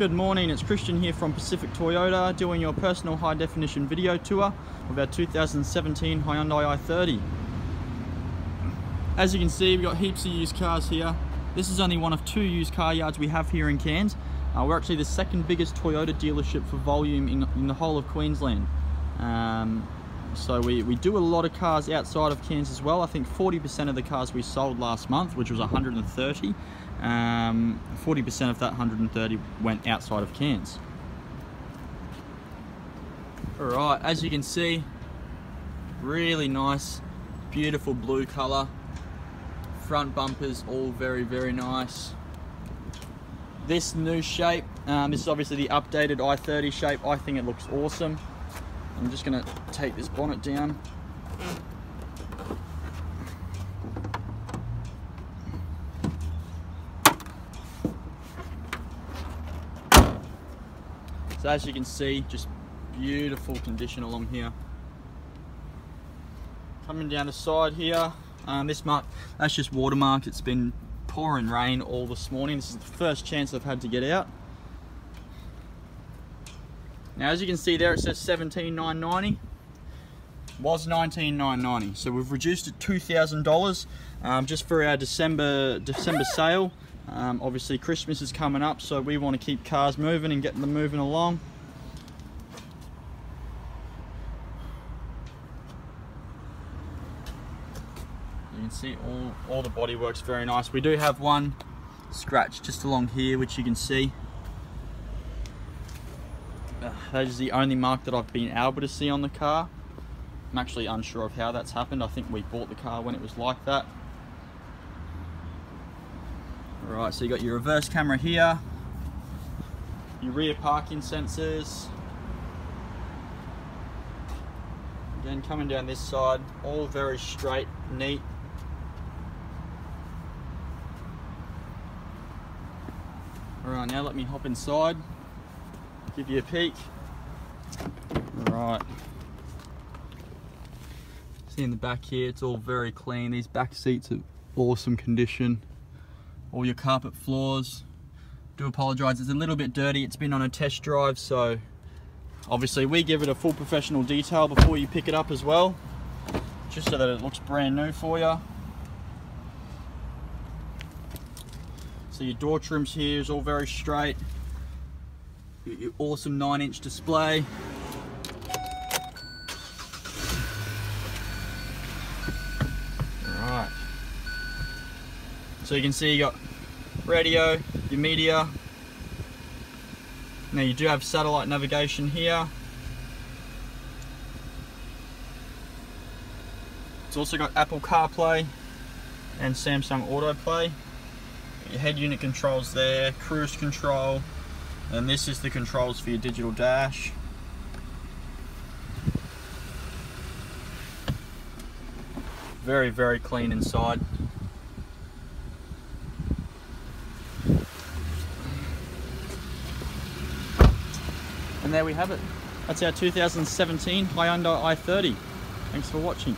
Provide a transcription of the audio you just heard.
Good morning, it's Christian here from Pacific Toyota doing your personal high definition video tour of our 2017 Hyundai i30. As you can see, we've got heaps of used cars here. This is only one of two used car yards we have here in Cairns. Uh, we're actually the second biggest Toyota dealership for volume in, in the whole of Queensland. Um, so we, we do a lot of cars outside of Cairns as well. I think 40% of the cars we sold last month, which was 130, 40% um, of that 130 went outside of Cairns. Alright, as you can see, really nice, beautiful blue colour. Front bumpers, all very, very nice. This new shape, um, this is obviously the updated i30 shape. I think it looks awesome. I'm just gonna take this bonnet down. So as you can see, just beautiful condition along here. Coming down the side here, um, this mark, that's just watermark. It's been pouring rain all this morning. This is the first chance I've had to get out. Now as you can see there it says 17,990 was 19,990 so we've reduced it $2,000 um, just for our December December sale. Um, obviously Christmas is coming up so we want to keep cars moving and getting them moving along. You can see all, all the body works very nice. We do have one scratch just along here which you can see Uh, that is the only mark that I've been able to see on the car. I'm actually unsure of how that's happened. I think we bought the car when it was like that. Right, so you got your reverse camera here, your rear parking sensors. Again, coming down this side, all very straight, neat. All right, now let me hop inside, give you a peek. Right. See in the back here, it's all very clean. These back seats are awesome condition. All your carpet floors. Do apologise, it's a little bit dirty. It's been on a test drive, so obviously we give it a full professional detail before you pick it up as well, just so that it looks brand new for you. So your door trims here is all very straight. Your awesome 9 inch display. Alright. So you can see you got radio, your media. Now you do have satellite navigation here. It's also got Apple CarPlay and Samsung AutoPlay. Your head unit controls there, cruise control, and this is the controls for your digital dash. Very, very clean inside. And there we have it. That's our 2017 Hyundai i30. Thanks for watching.